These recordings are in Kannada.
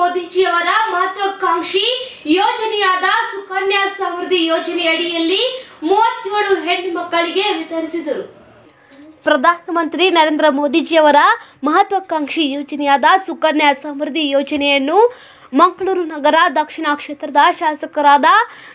ಮೋದಿಜಿಯವರ ಮಹತ್ವಾಕಾಂಕ್ಷಿ ಯೋಜನೆಯಾದ ಸುಕನ್ಯಾ ಸಮೃದ್ಧಿ ಯೋಜನೆ ಅಡಿಯಲ್ಲಿ ಮೂವತ್ತೇಳು ಹೆಣ್ಣು ಮಕ್ಕಳಿಗೆ ವಿತರಿಸಿದರು. ಪ್ರಧಾನಮಂತ್ರಿ ನರೇಂದ್ರ ಮೋದಿಜಿಯವರ ಮಹತ್ವಾಕಾಂಕ್ಷಿ ಯೋಜನೆಯಾದ ಸುಕನ್ಯಾ ಸಮೃದ್ಧಿ ಯೋಜನೆಯನ್ನು ಮಂಗಳೂರು ನಗರ ದಕ್ಷಿಣ ಕ್ಷೇತ್ರದ ಶಾಸಕರಾದ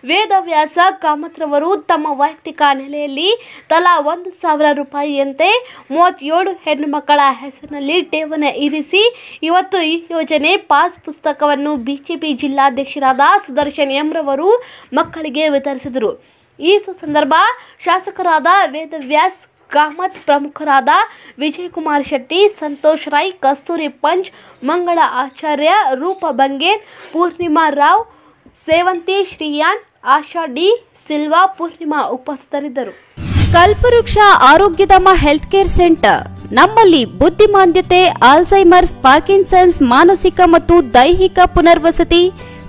ವೇದವ್ಯಾಸ ಕಾಮತ್ರವರು ತಮ್ಮ ವೈಯಕ್ತಿಕ ನೆಲೆಯಲ್ಲಿ ತಲಾ ಒಂದು ಸಾವಿರ ರೂಪಾಯಿಯಂತೆ ಮೂವತ್ತೇಳು ಹೆಣ್ಣು ಮಕ್ಕಳ ಹೆಸರಿನಲ್ಲಿ ಠೇವಣಿ ಇರಿಸಿ ಇವತ್ತು ಈ ಯೋಜನೆ ಪಾಸ್ ಪುಸ್ತಕವನ್ನು ಬಿಜೆಪಿ ಜಿಲ್ಲಾಧ್ಯಕ್ಷರಾದ ಸುದರ್ಶನ್ ಎಂರವರು ಮಕ್ಕಳಿಗೆ ವಿತರಿಸಿದರು. ಈ ಸುಸಂದರ್ಭ ಶಾಸಕರಾದ ವೇದವ್ಯಾಸ್ ಕಾಮತ್ ಪ್ರಮುಖರಾದ ವಿಜಯಕುಮಾರ್ ಶೆಟ್ಟಿ, ಸಂತೋಷ್ ರೈ, ಕಸ್ತೂರಿ ಪಂಚ್, ಮಂಗಳ ಆಚಾರ್ಯ, ರೂಪ ಬಂಗೇರ್ ಪೂರ್ಣಿಮಾ ರಾವ್, ಸೇವಂತಿ, ಶ್ರೀಯಾನ್, ಆಶಾ ಡಿ ಸಿಲ್ವಾ, ಪೂರ್ಣಿಮಾ ಉಪಸ್ಥಿತರಿದ್ದರು. Kalpavriksha Arogyadhama health care centre. ನಮ್ಮಲ್ಲಿ ಬುದ್ಧಿಮಾಂದ್ಯತೆ ಆಲ್ಝೈಮರ್ಸ್ ಪಾರ್ಕಿನ್ಸನ್ಸ್, ಮಾನಸಿಕ ಮತ್ತು ದೈಹಿಕ ಪುನರ್ವಸತಿ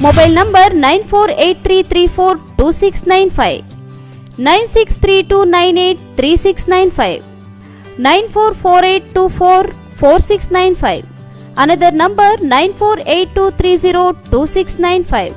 Mobile number 9483342695 9632982999 9448244695 Another number 9482302695